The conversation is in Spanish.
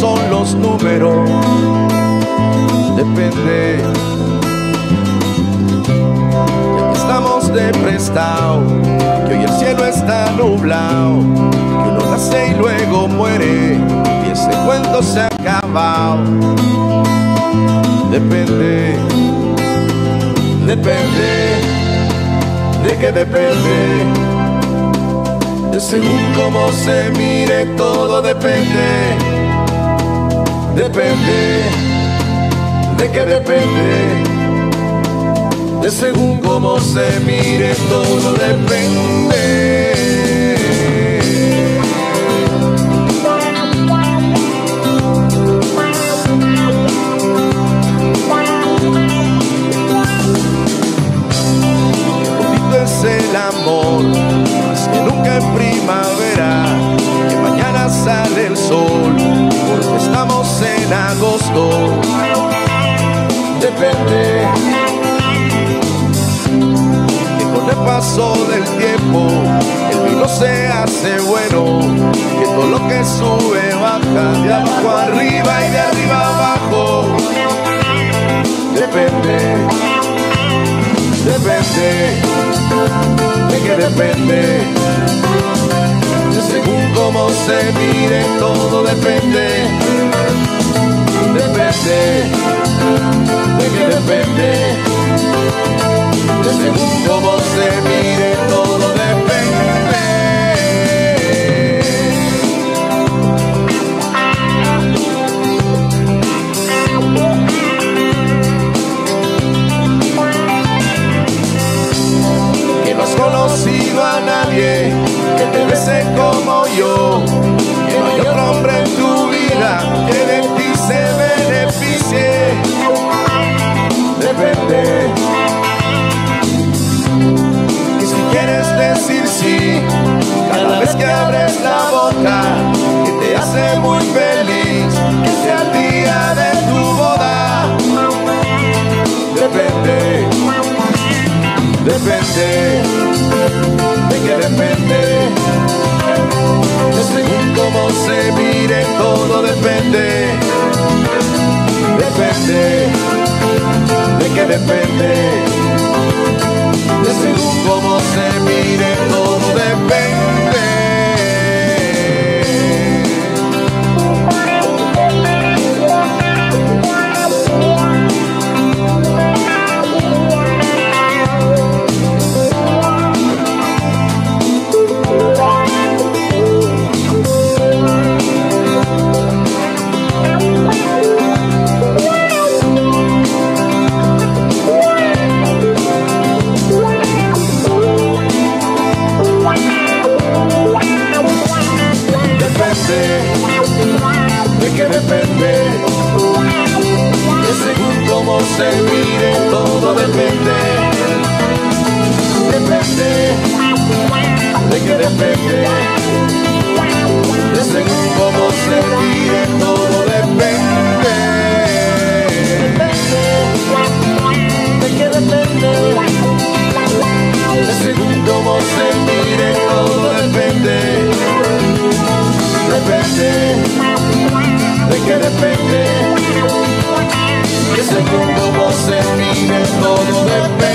son los números. Depende. Ya que estamos de prestado, que hoy el cielo está nublado, que uno nace y luego muere, y ese cuento se ha acabado. Depende, depende, de que depende. De según cómo se mire, todo depende. Depende, de que depende. De según cómo se mire, todo depende. Es el amor, más que nunca en primavera, sale el sol, porque estamos en agosto. Depende que con el paso del tiempo el vino se hace bueno, que todo lo que sube baja de abajo arriba y de arriba abajo. Depende depende, de que depende, se mire, todo depende, depende, de que depende, de según cómo se mire, todo depende. que no has conocido a nadie que te bese como yo, hay otro hombre de todo depende. Depende, de que depende, de según cómo se mire, todo depende. De que depende, de según cómo se mire, todo depende. Depende, de que depende, que según cómo se mire todo.